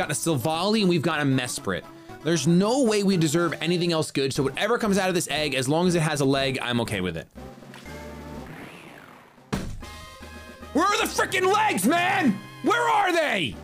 got a Silvally, and we've got a Mesprit. There's no way we deserve anything else good, so whatever comes out of this egg, as long as it has a leg, I'm okay with it. Where are the freaking legs, man? Where are they?